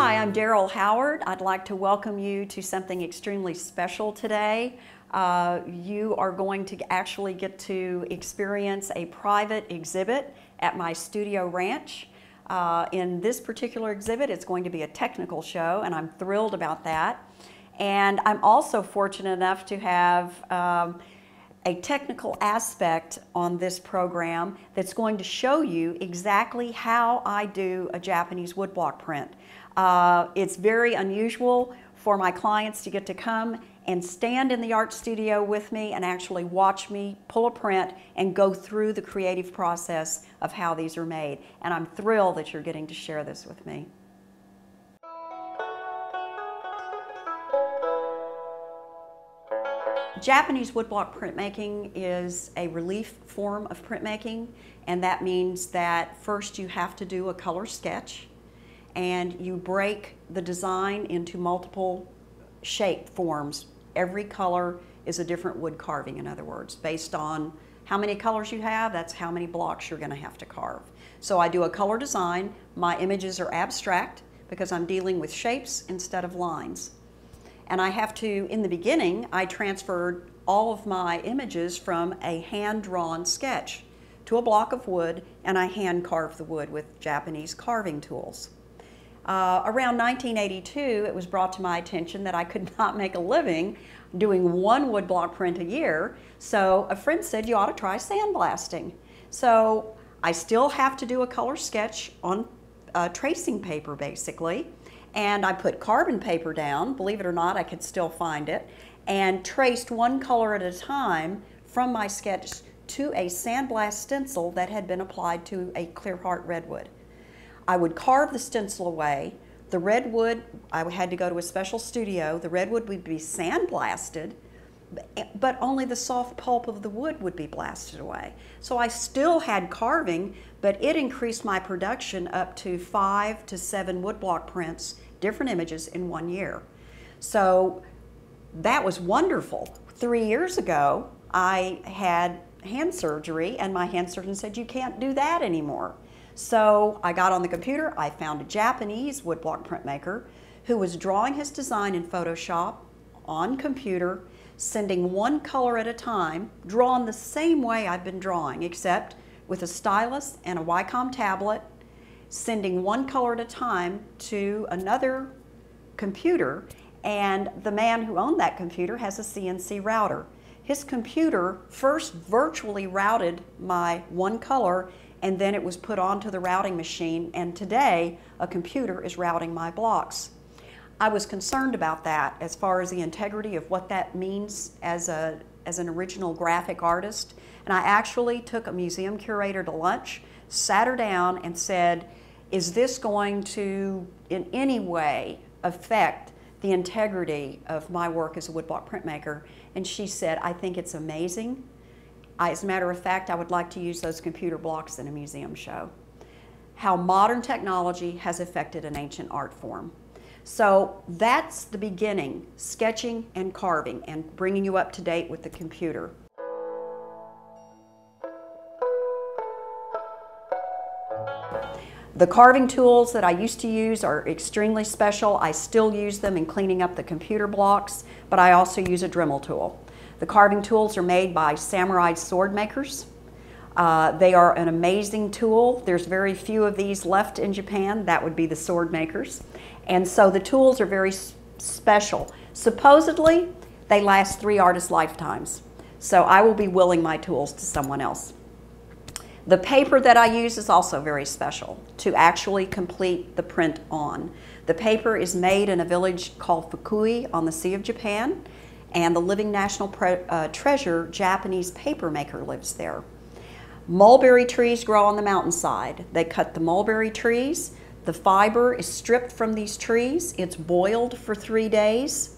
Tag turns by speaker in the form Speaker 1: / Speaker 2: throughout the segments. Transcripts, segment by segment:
Speaker 1: Hi, I'm Daryl Howard. I'd like to welcome you to something extremely special today. Uh, you are going to actually get to experience a private exhibit at my studio ranch. Uh, in this particular exhibit, it's going to be a technical show, and I'm thrilled about that. And I'm also fortunate enough to have um, a technical aspect on this program that's going to show you exactly how I do a Japanese woodblock print. Uh, it's very unusual for my clients to get to come and stand in the art studio with me and actually watch me pull a print and go through the creative process of how these are made. And I'm thrilled that you're getting to share this with me. Japanese woodblock printmaking is a relief form of printmaking, and that means that first you have to do a color sketch and you break the design into multiple shape forms. Every color is a different wood carving, in other words, based on how many colors you have, that's how many blocks you're going to have to carve. So I do a color design. My images are abstract because I'm dealing with shapes instead of lines. And I have to, in the beginning, I transferred all of my images from a hand-drawn sketch to a block of wood, and I hand carved the wood with Japanese carving tools. Uh, around 1982, it was brought to my attention that I could not make a living doing one woodblock print a year, so a friend said you ought to try sandblasting. So I still have to do a color sketch on uh, tracing paper, basically, and I put carbon paper down, believe it or not, I could still find it, and traced one color at a time from my sketch to a sandblast stencil that had been applied to a Clearheart redwood. I would carve the stencil away. The redwood, I had to go to a special studio. The redwood would be sandblasted, but only the soft pulp of the wood would be blasted away. So I still had carving, but it increased my production up to five to seven woodblock prints, different images in one year. So that was wonderful. Three years ago, I had hand surgery, and my hand surgeon said, You can't do that anymore. So I got on the computer, I found a Japanese woodblock printmaker who was drawing his design in Photoshop on computer, sending one color at a time, drawn the same way I've been drawing, except with a stylus and a Wacom tablet, sending one color at a time to another computer, and the man who owned that computer has a CNC router. His computer first virtually routed my one color and then it was put onto the routing machine, and today a computer is routing my blocks. I was concerned about that as far as the integrity of what that means as, a, as an original graphic artist, and I actually took a museum curator to lunch, sat her down, and said, Is this going to in any way affect the integrity of my work as a woodblock printmaker? And she said, I think it's amazing. I, as a matter of fact, I would like to use those computer blocks in a museum show. How modern technology has affected an ancient art form. So that's the beginning, sketching and carving and bringing you up to date with the computer. The carving tools that I used to use are extremely special. I still use them in cleaning up the computer blocks, but I also use a Dremel tool. The carving tools are made by samurai sword makers. Uh, they are an amazing tool. There's very few of these left in Japan. That would be the sword makers. And so the tools are very special. Supposedly, they last three artists' lifetimes. So I will be willing my tools to someone else. The paper that I use is also very special to actually complete the print on. The paper is made in a village called Fukui on the Sea of Japan and the living national uh, treasure Japanese papermaker lives there. Mulberry trees grow on the mountainside. They cut the mulberry trees. The fiber is stripped from these trees. It's boiled for three days.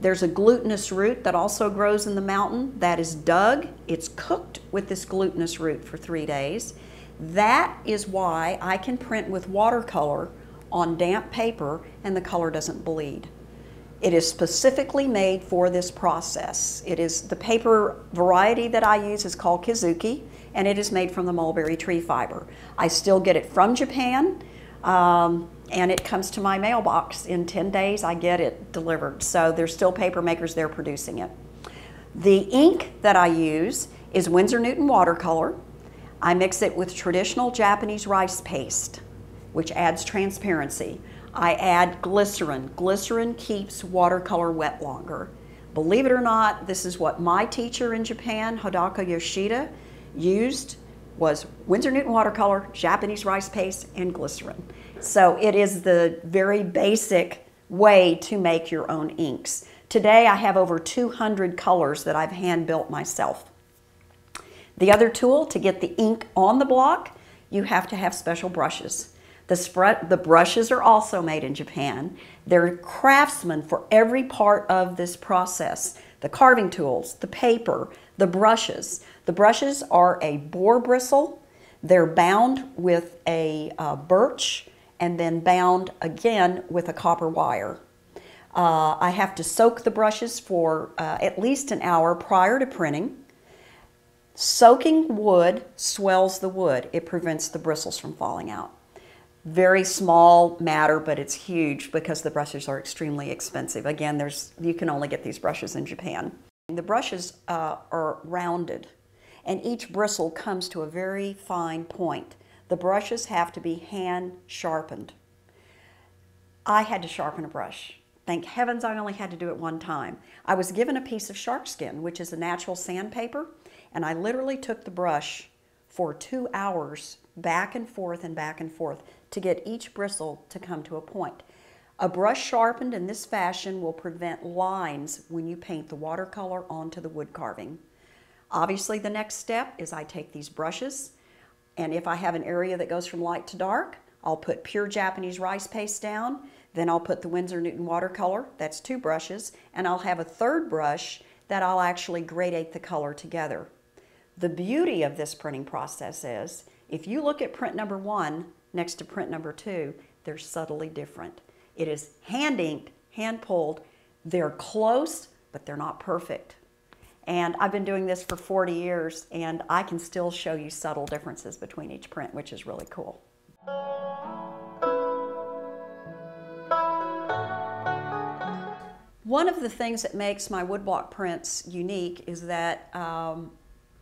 Speaker 1: There's a glutinous root that also grows in the mountain that is dug. It's cooked with this glutinous root for three days. That is why I can print with watercolor on damp paper and the color doesn't bleed. It is specifically made for this process. It is the paper variety that I use is called Kizuki, and it is made from the mulberry tree fiber. I still get it from Japan. Um, and it comes to my mailbox. In 10 days, I get it delivered. So there's still paper makers there producing it. The ink that I use is Winsor Newton watercolor. I mix it with traditional Japanese rice paste, which adds transparency. I add glycerin. Glycerin keeps watercolor wet longer. Believe it or not, this is what my teacher in Japan, Hodaka Yoshida, used was Winsor Newton watercolor, Japanese rice paste, and glycerin. So it is the very basic way to make your own inks. Today I have over 200 colors that I've hand built myself. The other tool to get the ink on the block, you have to have special brushes. The, the brushes are also made in Japan. They're craftsmen for every part of this process. The carving tools, the paper, the brushes. The brushes are a boar bristle. They're bound with a uh, birch and then bound again with a copper wire. Uh, I have to soak the brushes for uh, at least an hour prior to printing. Soaking wood swells the wood. It prevents the bristles from falling out very small matter, but it's huge because the brushes are extremely expensive. Again, there's you can only get these brushes in Japan. The brushes uh, are rounded, and each bristle comes to a very fine point. The brushes have to be hand sharpened. I had to sharpen a brush. Thank heavens I only had to do it one time. I was given a piece of shark skin, which is a natural sandpaper, and I literally took the brush for two hours back and forth and back and forth to get each bristle to come to a point. A brush sharpened in this fashion will prevent lines when you paint the watercolor onto the wood carving. Obviously the next step is I take these brushes and if I have an area that goes from light to dark, I'll put pure Japanese rice paste down, then I'll put the Winsor Newton watercolor, that's two brushes, and I'll have a third brush that I'll actually gradate the color together. The beauty of this printing process is, if you look at print number one, next to print number two, they're subtly different. It is hand inked, hand pulled. They're close, but they're not perfect. And I've been doing this for 40 years, and I can still show you subtle differences between each print, which is really cool. One of the things that makes my woodblock prints unique is that um,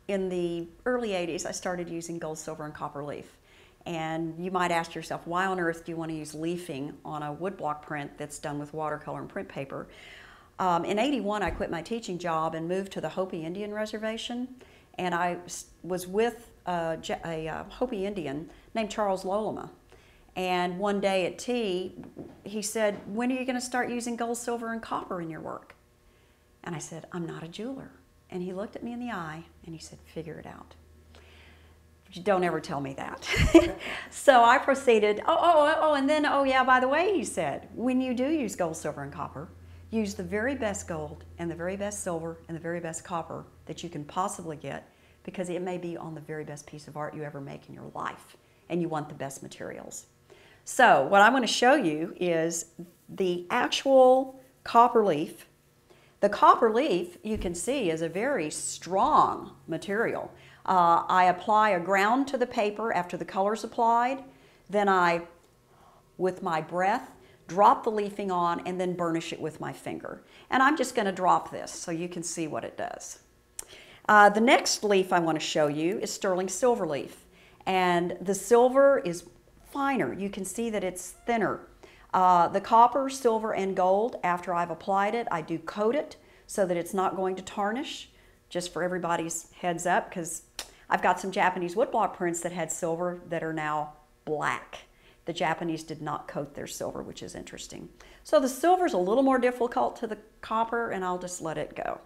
Speaker 1: in the early 80s, I started using gold, silver, and copper leaf. And you might ask yourself, why on earth do you want to use leafing on a woodblock print that's done with watercolor and print paper? Um, in 81, I quit my teaching job and moved to the Hopi Indian Reservation. And I was with a, a, a Hopi Indian named Charles Loloma. And one day at tea, he said, when are you going to start using gold, silver, and copper in your work? And I said, I'm not a jeweler. And he looked at me in the eye and he said, figure it out don't ever tell me that. so I proceeded, oh, oh, oh, oh, and then, oh yeah, by the way, he said, when you do use gold, silver, and copper, use the very best gold and the very best silver and the very best copper that you can possibly get because it may be on the very best piece of art you ever make in your life and you want the best materials. So what I'm going to show you is the actual copper leaf. The copper leaf, you can see, is a very strong material. Uh, I apply a ground to the paper after the color's applied. Then I, with my breath, drop the leafing on and then burnish it with my finger. And I'm just going to drop this so you can see what it does. Uh, the next leaf I want to show you is sterling silver leaf. And the silver is finer. You can see that it's thinner. Uh, the copper, silver, and gold, after I've applied it, I do coat it so that it's not going to tarnish, just for everybody's heads up, because I've got some Japanese woodblock prints that had silver that are now black. The Japanese did not coat their silver, which is interesting. So the silver is a little more difficult to the copper, and I'll just let it go.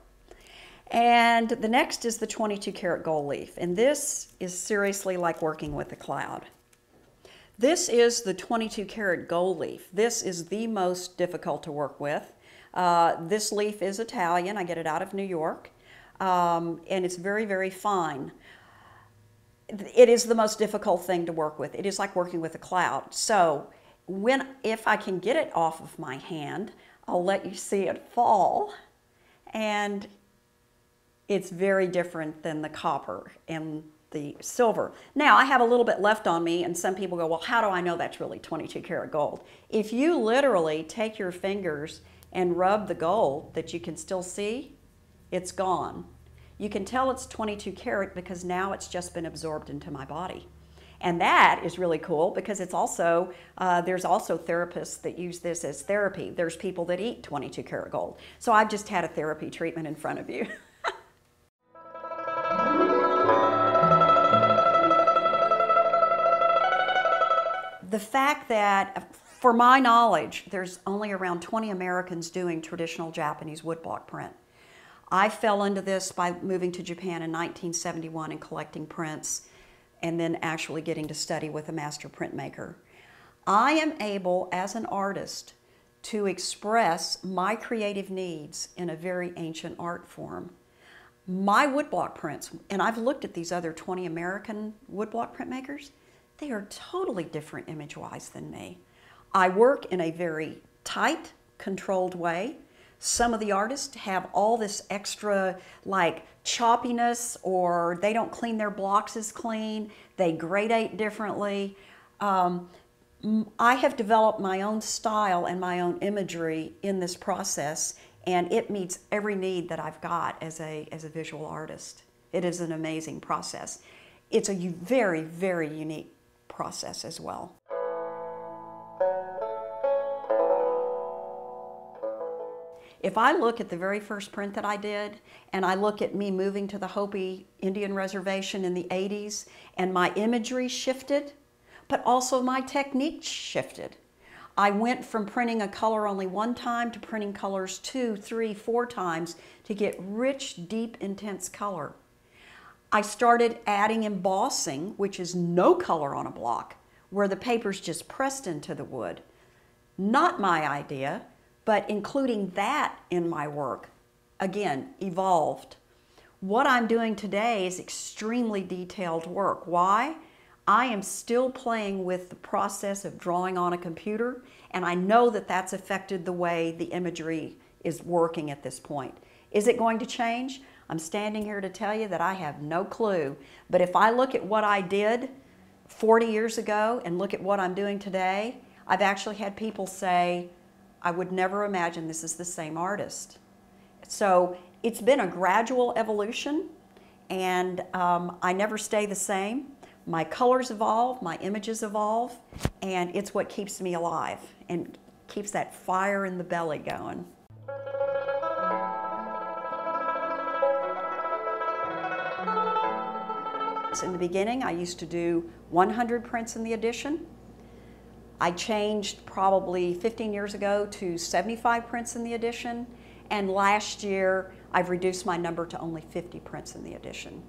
Speaker 1: And the next is the 22 karat gold leaf. And this is seriously like working with a cloud. This is the 22 karat gold leaf. This is the most difficult to work with. Uh, this leaf is Italian. I get it out of New York. Um, and it's very, very fine it is the most difficult thing to work with. It is like working with a cloud. So when if I can get it off of my hand, I'll let you see it fall. And it's very different than the copper. And the silver. Now I have a little bit left on me and some people go, well, how do I know that's really 22 karat gold? If you literally take your fingers and rub the gold that you can still see, it's gone. You can tell it's 22 karat because now it's just been absorbed into my body. And that is really cool because it's also, uh, there's also therapists that use this as therapy. There's people that eat 22 karat gold. So I've just had a therapy treatment in front of you. the fact that, for my knowledge, there's only around 20 Americans doing traditional Japanese woodblock print. I fell into this by moving to Japan in 1971 and collecting prints and then actually getting to study with a master printmaker. I am able, as an artist, to express my creative needs in a very ancient art form. My woodblock prints, and I've looked at these other 20 American woodblock printmakers, they are totally different image-wise than me. I work in a very tight, controlled way. Some of the artists have all this extra like choppiness or they don't clean their blocks as clean, they gradate differently. Um, I have developed my own style and my own imagery in this process and it meets every need that I've got as a, as a visual artist. It is an amazing process. It's a very, very unique process as well. If I look at the very first print that I did, and I look at me moving to the Hopi Indian Reservation in the 80s, and my imagery shifted, but also my technique shifted. I went from printing a color only one time to printing colors two, three, four times to get rich, deep, intense color. I started adding embossing, which is no color on a block, where the paper's just pressed into the wood. Not my idea, but including that in my work, again, evolved. What I'm doing today is extremely detailed work. Why? I am still playing with the process of drawing on a computer, and I know that that's affected the way the imagery is working at this point. Is it going to change? I'm standing here to tell you that I have no clue. But if I look at what I did 40 years ago and look at what I'm doing today, I've actually had people say, I would never imagine this is the same artist. So it's been a gradual evolution and um, I never stay the same. My colors evolve, my images evolve, and it's what keeps me alive and keeps that fire in the belly going. In the beginning, I used to do 100 prints in the edition. I changed probably 15 years ago to 75 prints in the edition, and last year I've reduced my number to only 50 prints in the edition.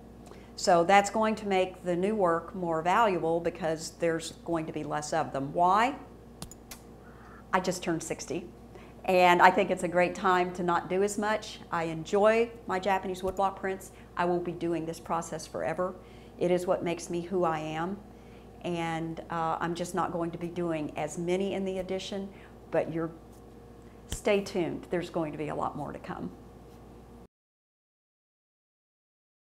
Speaker 1: So that's going to make the new work more valuable because there's going to be less of them. Why? I just turned 60 and I think it's a great time to not do as much. I enjoy my Japanese woodblock prints. I will be doing this process forever. It is what makes me who I am and uh, I'm just not going to be doing as many in the edition, but you're stay tuned. There's going to be a lot more to come.